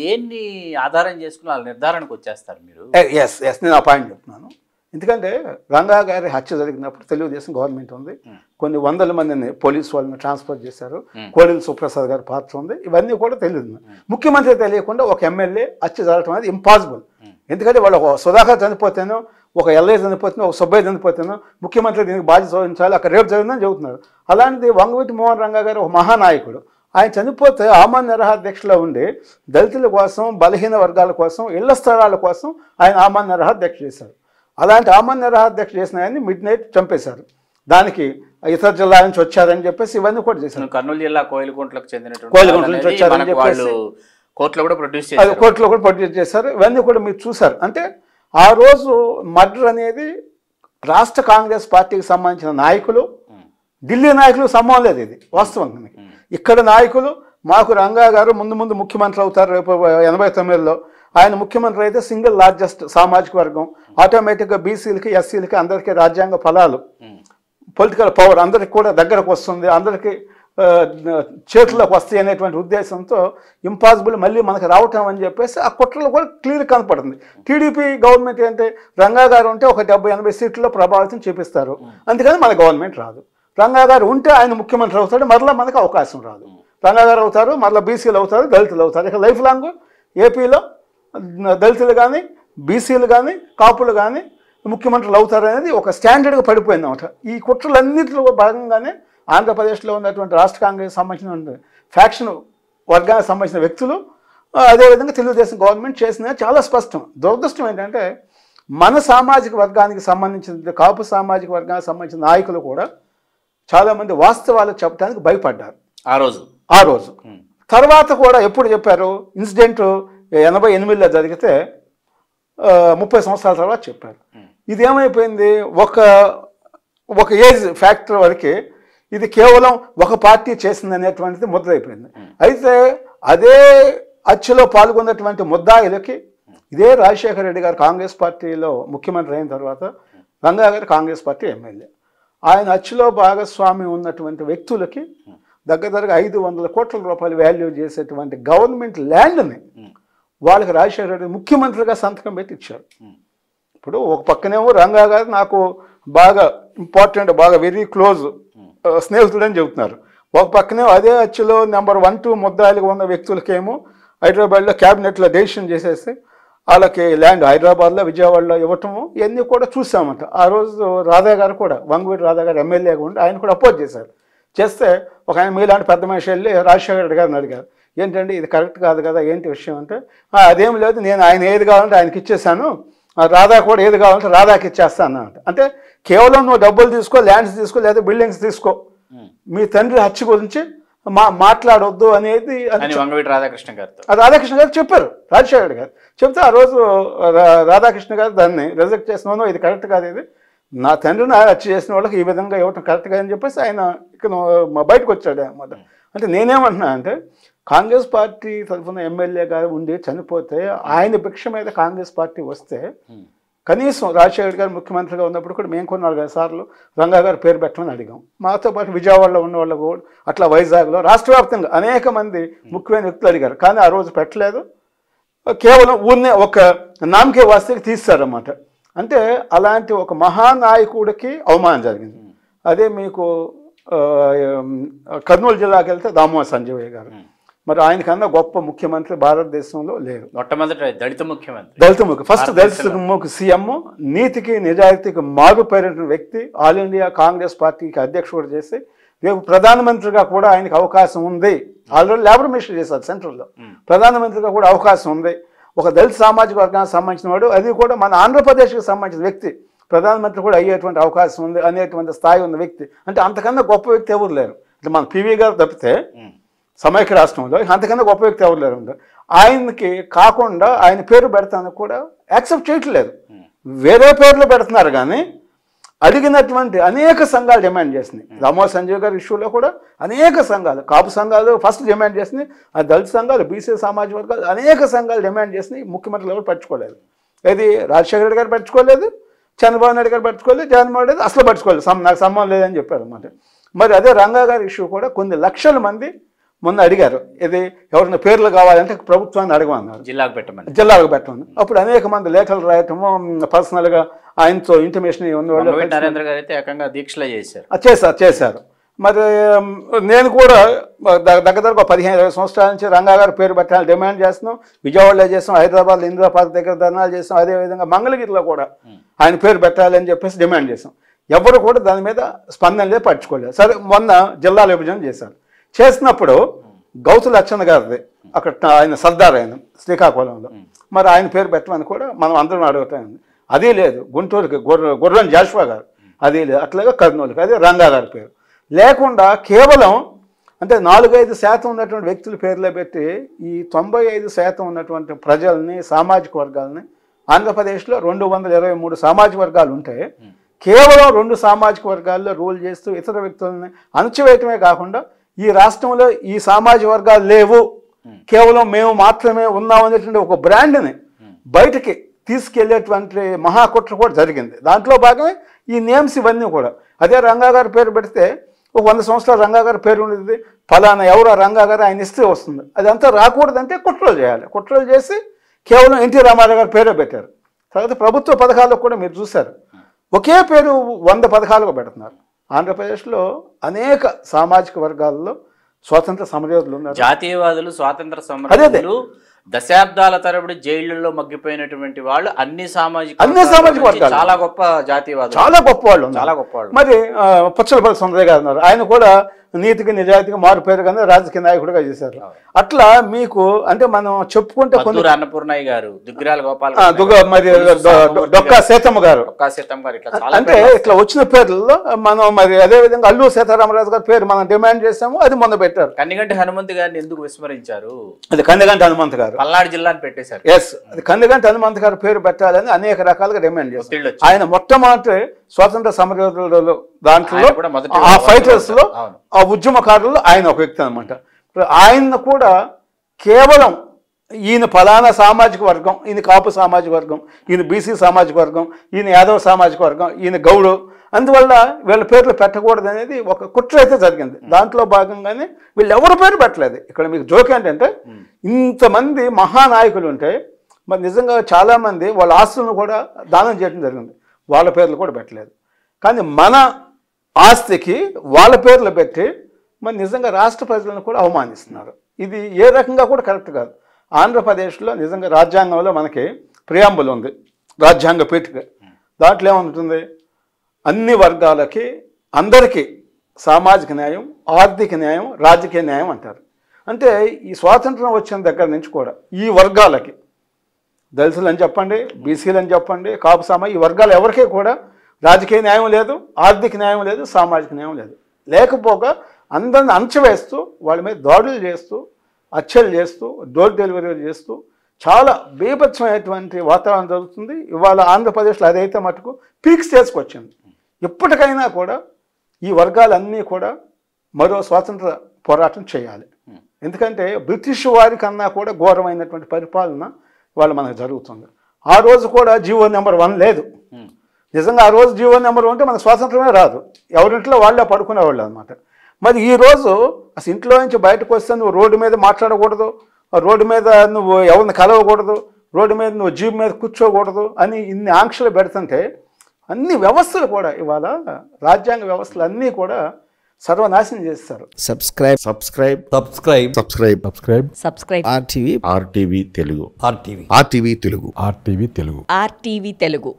దేన్ని ఆధారం చేసుకుని వాళ్ళ నిర్ధారణకు వచ్చేస్తారు మీరు? ఎస్ ఎస్ నేను ఆ పాయింట్ చెప్తున్నాను. ఎందుకంటే రంగా గారి హత్య జరిగినప్పుడు తెలుగుదేశం గవర్నమెంట్ ఉంది. కొన్ని వందల మందిని పోలీసు వాళ్ళని ట్రాన్స్ఫర్ చేశారు. కోడెల సుప్రసాద్ గారి పాత్ర ఉంది. ఇవన్నీ కూడా తెలియదు. ముఖ్యమంత్రి తెలియకుండా ఒక ఎమ్మెల్యే హత్య జరగడం అనేది ఇంపాసిబుల్. ఎందుకంటే వాళ్ళు ఒక సుధాకర్ చనిపోతేనో ఒక ఎల్ఐ చనిపోతేనో ఒక సుబ్బయ్య చనిపోతేనో ముఖ్యమంత్రి దీనికి బాధ్యత వహించాలి. అక్కడ రేపు జరిగిందని చెబుతున్నారు. అలాంటిది వంగవీటి మోహన్ రంగా గారు ఒక మహానాయకుడు. ఆయన చనిపోతే ఆమాన్ నిరహార దీక్షలో ఉండి దళితుల కోసం బలహీన వర్గాల కోసం ఇళ్ళ స్థలాల కోసం ఆయన ఆమాన్ నిరహార దీక్ష చేశారు. అలాంటి ఆమాన్ నిరహార దీక్ష చేసిన ఆయన్ని మిడ్ నైట్ చంపేశారు. దానికి ఇతర జిల్లా నుంచి వచ్చారని చెప్పేసి ఇవన్నీ కూడా చేశారు. కర్నూలు జిల్లా కోయిలకుంట్లకు చెందినటువంటి కోయిలకుంట్ల నుంచి వచ్చారని చెప్పేసి- కోర్టులో కూడా ప్రొడ్యూస్ చేశారు. కోర్టులో కూడా ప్రొడ్యూస్ చేశారు. ఇవన్నీ కూడా మీరు చూశారు. అంటే ఆ రోజు మర్డర్ అనేది రాష్ట్ర కాంగ్రెస్ పార్టీకి సంబంధించిన నాయకులు ఢిల్లీ నాయకులు సంబంధం లేదు ఇది వాస్తవంగా ఉమ్, ఇక్కడ నాయకులు మాకు రంగా గారు ముందు ముందు ముఖ్యమంత్రి అవుతారు రేపు ఎనభై తొమ్మిదిలో. ఆయన ముఖ్యమంత్రి అయితే సింగిల్ లార్జెస్ట్ సామాజిక వర్గం. ఆటోమేటిక్గా బీసీలకి ఎస్సీలకి అందరికీ రాజ్యాంగ ఫలాలు. పొలిటికల్ పవర్ అందరికి కూడా దగ్గరకు వస్తుంది. అందరికీ చేతుల్లోకి వస్తాయి అనేటువంటి ఉద్దేశంతో ఇంపాసిబుల్ మళ్ళీ మనకు రావటం అని చెప్పేసి ఆ కుట్రలో కూడా క్లియర్ కనపడుతుంది. టీడీపీ గవర్నమెంట్ ఏంటంటే రంగా గారు ఉంటే ఒక డెబ్బై ఎనభై సీట్లలో ప్రభావితం చూపిస్తారు. అందుకని మన గవర్నమెంట్ రాదు. రంగా గారు ఉంటే ఆయన ముఖ్యమంత్రి అవుతాడు మరలా మనకు అవకాశం రాదు. రంగా గారు అవుతారు మరలా బీసీలు అవుతారు దళితులు అవుతారు. ఇక లైఫ్ లాంగ్ ఏపీలో దళితులు కానీ బీసీలు కానీ కాపులు కానీ ముఖ్యమంత్రులు అవుతారు అనేది ఒక స్టాండర్డ్గా పడిపోయింది అనమాట ఈ కుట్రలన్నింటిలో భాగంగానే ఆంధ్రప్రదేశ్లో ఉన్నటువంటి రాష్ట్ర కాంగ్రెస్ సంబంధించిన ఫ్యాక్షన్ వర్గానికి సంబంధించిన వ్యక్తులు అదేవిధంగా తెలుగుదేశం గవర్నమెంట్ చేసిన చాలా స్పష్టం. దురదృష్టం ఏంటంటే మన సామాజిక వర్గానికి సంబంధించిన కాపు సామాజిక వర్గానికి సంబంధించిన నాయకులు కూడా చాలామంది వాస్తవాలు చెప్పడానికి భయపడ్డారు. ఆ రోజు? ఆ రోజు. తర్వాత కూడా ఎప్పుడు చెప్పారు? ఇన్సిడెంట్ ఎనభై ఎనిమిదిలో జరిగితే ముప్పై సంవత్సరాల తర్వాత చెప్పారు. ఇది ఏమైపోయింది ఒక ఒక ఏజ్ ఫ్యాక్టర్ వరకు ఇది కేవలం ఒక పార్టీ చేసింది అనేటువంటిది ముద్రైపోయింది అయితే అదే అచ్చులో పాల్గొన్నటువంటి ముద్దాయిలకి ఇదే రాజశేఖర రెడ్డి గారు కాంగ్రెస్ పార్టీలో ముఖ్యమంత్రి అయిన తర్వాత రంగా గారు కాంగ్రెస్ పార్టీ ఎమ్మెల్యే. ఆయన అచ్చులో భాగస్వామి ఉన్నటువంటి వ్యక్తులకి దగ్గర దగ్గర ఐదు వందల కోట్ల రూపాయలు వాల్యూ చేసేటువంటి గవర్నమెంట్ ల్యాండ్ని ఉమ్, వాళ్ళకి రాజశేఖర రెడ్డి ముఖ్యమంత్రిగా సంతకం పెట్టి ఇచ్చారు. ఉమ్, ఇప్పుడు ఒక పక్కనేమో రంగా గారు నాకు బాగా ఇంపార్టెంట్ బాగా వెరీ క్లోజ్ స్నేహితుడు అని చెబుతున్నారు. ఒక పక్కనే అదే అచ్చులో నెంబర్ వన్ టూ ముద్దాయిలుగా ఉన్న వ్యక్తులకేమో హైదరాబాద్లో క్యాబినెట్లో డెసిషన్ చేసేసి వాళ్ళకి ల్యాండ్ హైదరాబాద్లో విజయవాడలో ఇవ్వటము ఇవన్నీ కూడా చూసామంట. ఆ రోజు రాధా గారు కూడా వంగవీటి రాధా గారు ఎమ్మెల్యేగా ఉండి ఆయన కూడా అపోజ్ చేశారు. చేస్తే ఒక ఆయన మీలాంటి పెద్ద మనిషి వెళ్ళి రాజశేఖర రెడ్డి గారిని అడిగారు. ఏంటంటే ఇది కరెక్ట్ కాదు కదా ఏంటి విషయం అంటే "ఆ, అదేం లేదు నేను ఆయన ఏది కావాలంటే ఆయనకి ఇచ్చేసాను రాధా కూడా ఏది కావాలంటే రాధాకి ఇచ్చేస్తాను అంట అంటే కేవలం నువ్వు డబ్బులు తీసుకో ల్యాండ్స్ తీసుకో లేదా బిల్డింగ్స్ తీసుకో. మీ తండ్రి హత్య గురించి మా మాట్లాడొద్దు అనేది వంగవీటి రాధాకృష్ణ గారితో. ఆ రాధాకృష్ణ గారు చెప్పారు. రాజశేఖర్ గారు చెప్తే ఆ రోజు రాధాకృష్ణ గారు దాన్ని రిజెక్ట్ చేసినాను ఇది కరెక్ట్ కాదు ఇది. నా తండ్రిని హత్య చేసిన వాళ్ళకి ఈ విధంగా ఇవ్వటం కరెక్ట్ కాదని చెప్పేసి ఆయన ఇక్కడ బయటకు వచ్చాడు అన్నమాట. అంటే నేనేమంటున్నా అంటే కాంగ్రెస్ పార్టీ తరఫున ఎమ్మెల్యేగా ఉండి చనిపోతే ఆయన భిక్ష మీద కాంగ్రెస్ పార్టీ వస్తే కనీసం రాజశేఖర్ గారు ముఖ్యమంత్రిగా ఉన్నప్పుడు కూడా మేము కొన్ని నాలుగైదు సార్లు రంగా గారు పేరు పెట్టమని అడిగాం. మాతో పాటు విజయవాడలో ఉన్న వాళ్ళు కూడా అట్లా వైజాగ్లో రాష్ట్ర వ్యాప్తంగా అనేక మంది ముఖ్యమైన వ్యక్తులు అడిగారు. కానీ ఆ రోజు పెట్టలేదు. కేవలం ఊరినే ఒక నామకే వాస్తవికి తీస్తారన్నమాట. అంటే అలాంటి ఒక మహానాయకుడికి అవమానం జరిగింది. అదే మీకు కర్నూలు జిల్లాకి వెళ్తే దామోదర్ సంజయ్ గారు. మరి ఆయనకన్నా గొప్ప ముఖ్యమంత్రి భారతదేశంలో లేరు. మొట్టమొదటి దళిత ముఖ్యమంత్రి. దళిత ముఖ ఫస్ట్ దళిత సీఎం నీతికి నిజాయితీకి మారుపేరిన వ్యక్తి ఆల్ ఇండియా కాంగ్రెస్ పార్టీకి అధ్యక్షుడు చేసి రేపు ప్రధానమంత్రిగా కూడా ఆయనకి అవకాశం ఉంది. ఆల్రెడీ లేబర్ మినిస్టర్ చేశారు సెంట్రల్లో. ప్రధానమంత్రిగా కూడా అవకాశం ఉంది. ఒక దళిత సామాజిక వర్గానికి సంబంధించిన వాడు అది కూడా మన ఆంధ్రప్రదేశ్కి సంబంధించిన వ్యక్తి. ప్రధానమంత్రి కూడా అయ్యేటువంటి అవకాశం ఉంది అనేటువంటి స్థాయి ఉన్న వ్యక్తి. అంటే అంతకన్నా గొప్ప వ్యక్తి ఎవరు లేరు. అంటే మన పివి గారు తప్పితే సమైక్య రాష్ట్రంలో అంతకన్నా గొప్ప వ్యక్తి ఎవరు లేరు. ఆయనకి కాకుండా ఆయన పేరు పెడతానికి కూడా యాక్సెప్ట్ చేయట్లేదు. వేరే పేర్లు పెడుతున్నారు కానీ అడిగినటువంటి అనేక సంఘాలు డిమాండ్ చేసినాయి. రామో సంజయ్ గారి ఇష్యూలో కూడా అనేక సంఘాలు కాపు సంఘాలు ఫస్ట్ డిమాండ్ చేసినాయి ఆ దళిత సంఘాలు బీసీ సామాజిక వర్గాలు అనేక సంఘాలు డిమాండ్ చేసినాయి ముఖ్యమంత్రులు ఎవరు పట్టుకోలేదు ఏది రాజశేఖర రెడ్డి గారు పట్టుకోలేదు చంద్రబాబు నాయుడు గారు పట్టుకోలేదు జగన్మోహన్ రెడ్డి అసలు పట్టుకోలేదు నాకు సంబంధం లేదని చెప్పారు అన్నమాట మరి అదే రంగా గారి ఇష్యూ కూడా కొన్ని లక్షల మంది మొన్న అడిగారు ఇది ఎవరైనా పేర్లు కావాలంటే ప్రభుత్వాన్ని అడగమన్నారు. జిల్లాకు పెట్టమని. జిల్లాలకు పెట్టమని. అప్పుడు అనేక మంది లేఖలు రాయటము పర్సనల్గా ఆయనతో ఇంటిమేషన్ ఉన్నవాళ్ళు నరేంద్ర గారు అయితే ఏకంగా దీక్షలో చేశారు. చేశారు చేశారు. మరి నేను కూడా దగ్గర దగ్గర పదిహేను ఇరవై సంవత్సరాల నుంచి రంగా గారి పేరు పెట్టాలని డిమాండ్ చేస్తున్నాం. విజయవాడలో చేస్తాం హైదరాబాద్లో ఇందిరా పార్క్ దగ్గర ధర్నాలు చేస్తాం అదేవిధంగా మంగళగిరిలో కూడా ఆయన పేరు పెట్టాలి అని చెప్పేసి డిమాండ్ చేసాం ఎవరు కూడా దాని మీద స్పందన లేదు పట్టించుకోలేదు. సరే మొన్న జిల్లాల విభజన చేశారు. చేసినప్పుడు గౌతు లచ్చన్న గారిది అక్కడ ఆయన సర్దార్ ఆయన శ్రీకాకుళంలో. మరి ఆయన పేరు పెట్టమని కూడా మనం అందరం అడుగుతాం అది లేదు. గుంటూరుకి గుర్ర గుర్రం జాషువా గారు. అది లేదు. అట్లాగే కర్నూలుకి అదే రంగా గారి పేరు. లేకుండా కేవలం అంటే నాలుగైదు శాతం ఉన్నటువంటి వ్యక్తుల పేర్లే పెట్టి ఈ తొంభై ఐదు శాతం ఉన్నటువంటి ప్రజల్ని సామాజిక వర్గాలని ఆంధ్రప్రదేశ్లో రెండు వందల ఇరవై మూడు సామాజిక వర్గాలు ఉంటే కేవలం రెండు సామాజిక వర్గాల్లో రూల్ చేస్తూ ఇతర వ్యక్తులని అణచివేయటమే కాకుండా ఈ రాష్ట్రంలో ఈ సామాజిక వర్గాలు లేవు. కేవలం మేము మాత్రమే ఉన్నాం అనేటువంటి ఒక బ్రాండ్ని బయటికి తీసుకెళ్ళేటువంటి మహాకుట్ర కూడా జరిగింది. దాంట్లో భాగమే ఈ నేమ్స్ ఇవన్నీ కూడా. అదే రంగా గారి పేరు పెడితే ఒక వంద సంవత్సరాలు రంగా గారి పేరు ఉండేది. ఫలానా ఎవరో రంగా గారు ఆయన ఇస్తే వస్తుంది. అదంతా రాకూడదంటే కుట్రలు చేయాలి. కుట్రలు చేసి కేవలం ఎన్టీ రామారావు గారి పేరే పెట్టారు. తర్వాత ప్రభుత్వ పథకాల్లో కూడా మీరు చూశారు. ఒకే పేరు వంద పథకాలుగా పెడుతున్నారు. ఆంధ్రప్రదేశ్లో అనేక సామాజిక వర్గాల్లో స్వాతంత్ర సమరయోధులు ఉన్నారు జాతీయవాదులు స్వాతంత్ర. సమరకులు దశాబ్దాల తరబడి జైళ్ళలో మగ్గిపోయినటువంటి వాళ్ళు అన్ని సామాజిక అన్ని సామాజిక వర్గాలు. చాలా గొప్ప జాతీయవాదులు చాలా గొప్ప వాళ్ళు. చాలా గొప్ప వాళ్ళు మరి పుచ్చలపల్లి సుందరయ్య గారు ఉన్నారు. ఆయన కూడా నీతికి నిజాయితీగా మారు పేరు కానీ రాజకీయ నాయకుడిగా చేశారు. అట్లా మీకు అంటే మనం చెప్పుకుంటే మద్దూరు అన్నపూర్ణయ్య గారు దుగ్గిరాల గోపాల్ మరి డొక్కా సీతమ్మ గారు. అంటే ఇట్లా వచ్చిన పేర్లలో మనం మరి అదే విధంగా అల్లూరు సీతారామరాజు గారి పేరు మనం డిమాండ్ చేసాము అది మొన్న పెట్టారు కన్నిగంటి హనుమంత్ గారిని ఎందుకు విస్మరించారు? అది కందిగంటి హనుమంత్ గారు. పల్నాడు జిల్లాని పెట్టేశారు. ఎస్ అది కందిగంటి హనుమంత్ గారి పేరు పెట్టాలని అనేక రకాలుగా డిమాండ్ చేస్తారు. ఆయన మొట్టమొదటి స్వాతంత్ర సమరయోధులలో దాంట్లో ఆ ఫైటర్స్లో. ఆ ఉద్యమకారులు ఆయన ఒక వ్యక్తి అనమాట ఆయన కూడా కేవలం ఈయన ఫలానా సామాజిక వర్గం ఈయన కాపు సామాజిక వర్గం ఈయన బీసీ సామాజిక వర్గం ఈయన యాదవ సామాజిక వర్గం ఈయన గౌడు అందువల్ల వీళ్ళ పేర్లు పెట్టకూడదు అనేది ఒక కుట్ర అయితే జరిగింది. దాంట్లో భాగంగానే వీళ్ళు ఎవరి పేరు పెట్టలేదు. ఇక్కడ మీకు జోక్ ఏంటంటే ఇంతమంది మహానాయకులు ఉంటే మరి నిజంగా చాలామంది వాళ్ళ ఆస్తులను కూడా దానం చేయడం జరిగింది. వాళ్ళ పేర్లు కూడా పెట్టలేదు. కానీ మన ఆస్తికి వాళ్ళ పేర్లు పెట్టి మరి నిజంగా రాష్ట్ర ప్రజలను కూడా అవమానిస్తున్నారు. ఇది ఏ రకంగా కూడా కరెక్ట్ కాదు. ఆంధ్రప్రదేశ్లో నిజంగా రాజ్యాంగంలో మనకి ప్రియాంబుల్ ఉంది. రాజ్యాంగ పీఠిక. దాంట్లో ఏముంటుంది? అన్ని వర్గాలకి అందరికీ సామాజిక న్యాయం ఆర్థిక న్యాయం రాజకీయ న్యాయం అంటారు. అంటే ఈ స్వాతంత్రం వచ్చిన దగ్గర నుంచి కూడా ఈ వర్గాలకి దళితులు అని చెప్పండి బీసీలు అని చెప్పండి కాపు సామా ఈ వర్గాలు ఎవరికీ కూడా రాజకీయ న్యాయం లేదు ఆర్థిక న్యాయం లేదు సామాజిక న్యాయం లేదు. లేకపోగా అందరిని అంచవేస్తూ వాళ్ళ మీద దాడులు చేస్తూ హత్యలు చేస్తూ డోర్ డెలివరీలు చేస్తూ చాలా బీభత్సమైనటువంటి వాతావరణం జరుగుతుంది. ఇవాళ ఆంధ్రప్రదేశ్లో అదైతే మటుకు పీక్ స్టేజ్కి వచ్చింది. ఇప్పటికైనా కూడా ఈ వర్గాలన్నీ కూడా మరో స్వాతంత్ర పోరాటం చేయాలి. ఎందుకంటే బ్రిటిష్ వారి కన్నా కూడా ఘోరమైనటువంటి పరిపాలన వాళ్ళు మనకు జరుగుతుంది. ఆ రోజు కూడా జీవో నెంబర్ వన్ లేదు. నిజంగా ఆ రోజు జీవో నెంబర్ ఉంటే మనకు స్వాతంత్రమే రాదు. ఎవరింట్లో వాళ్ళే పడుకునేవాళ్ళు అనమాట మరి ఈ రోజు అసలు ఇంట్లో నుంచి బయటకు వస్తే నువ్వు రోడ్డు మీద మాట్లాడకూడదు రోడ్డు మీద నువ్వు ఎవరిని కలవకూడదు రోడ్డు మీద నువ్వు జీప్ మీద కూర్చోకూడదు అని ఇన్ని ఆంక్షలు పెడుతుంటే అన్ని వ్యవస్థలు కూడా ఇవాళ రాజ్యాంగ వ్యవస్థలు అన్నీ కూడా సర్వనాశనం చేస్తారు. Subscribe. Subscribe subscribe subscribe subscribe subscribe RTV RTV Telugu RTV RTV Telugu RTV Telugu RTV Telugu